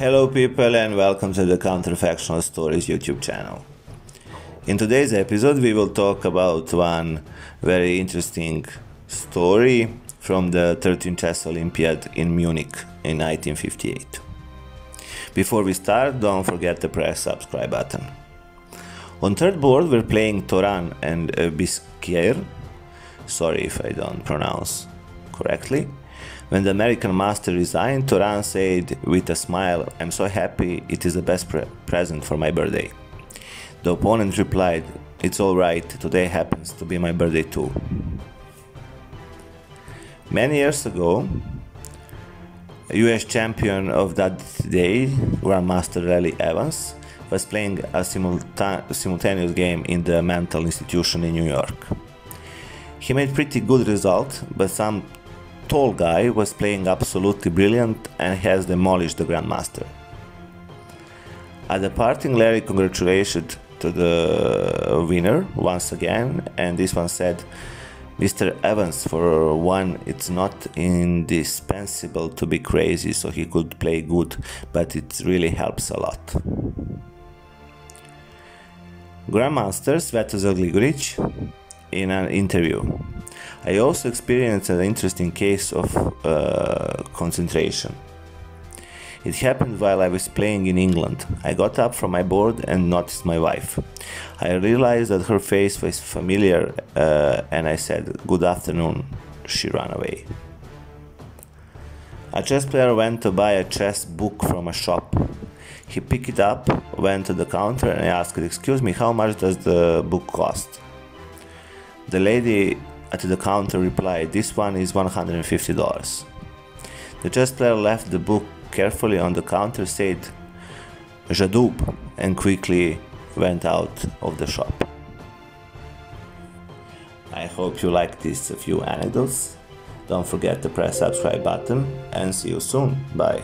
Hello, people, and welcome to the Counterfactual Stories YouTube channel. In today's episode, we will talk about one very interesting story from the 13th Chess Olympiad in Munich in 1958. Before we start, don't forget to press subscribe button. On third board, we're playing Toran and Bisguier. Sorry if I don't pronounce correctly. When the American master resigned, Toran said with a smile, I'm so happy, it is the best pre present for my birthday. The opponent replied, It's alright, today happens to be my birthday too. Many years ago, US champion of that day, Grandmaster Larry Evans, was playing a simultaneous game in the mental institution in New York. He made pretty good result, but some tall guy was playing absolutely brilliant and has demolished the Grandmaster. At the parting, Larry congratulated to the winner once again, and this one said, Mr. Evans, for one, it's not indispensable to be crazy so he could play good, but it really helps a lot. Grandmaster Svetozar Gligoric, in an interview, I also experienced an interesting case of uh, concentration. It happened while I was playing in England. I got up from my board and noticed my wife. I realized that her face was familiar uh, and I said, Good afternoon. She ran away. A chess player went to buy a chess book from a shop. He picked it up, went to the counter, and asked, Excuse me, how much does the book cost? The lady at the counter replied, This one is $150. The chess player left the book carefully on the counter, said, J'adoube, and quickly went out of the shop. I hope you liked these few anecdotes. Don't forget to press subscribe button and see you soon. Bye.